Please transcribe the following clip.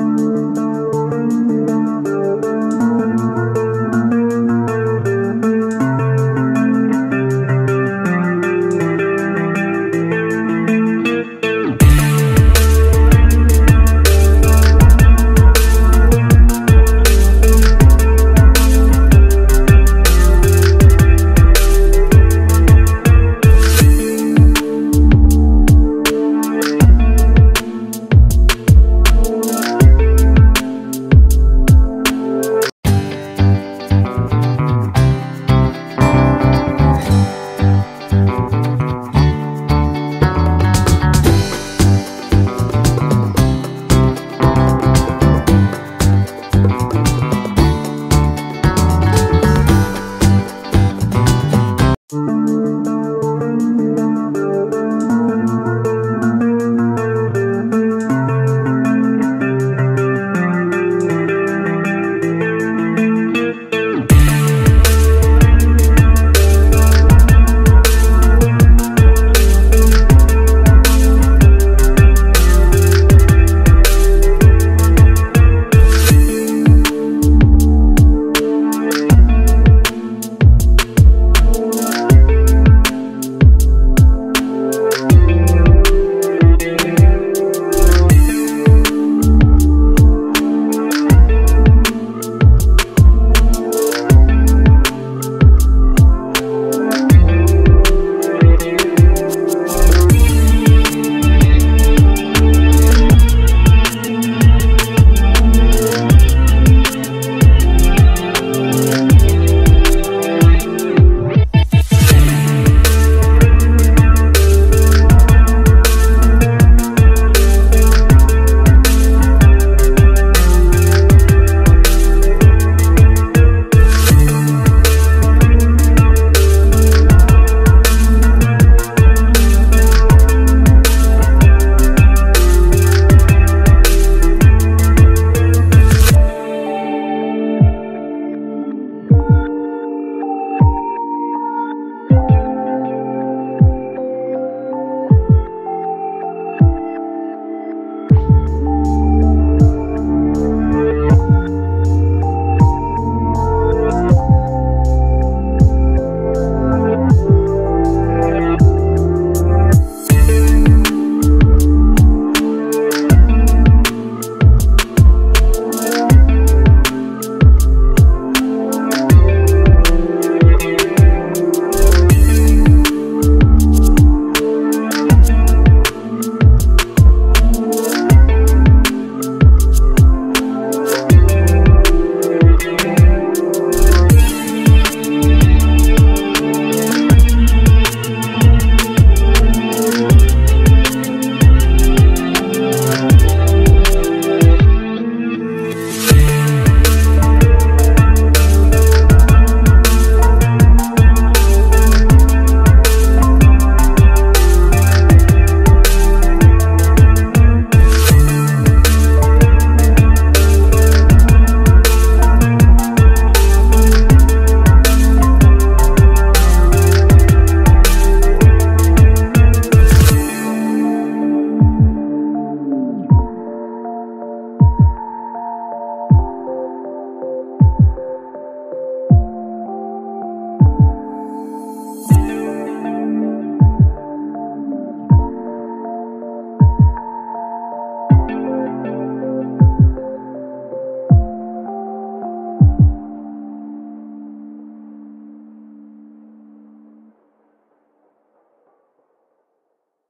Música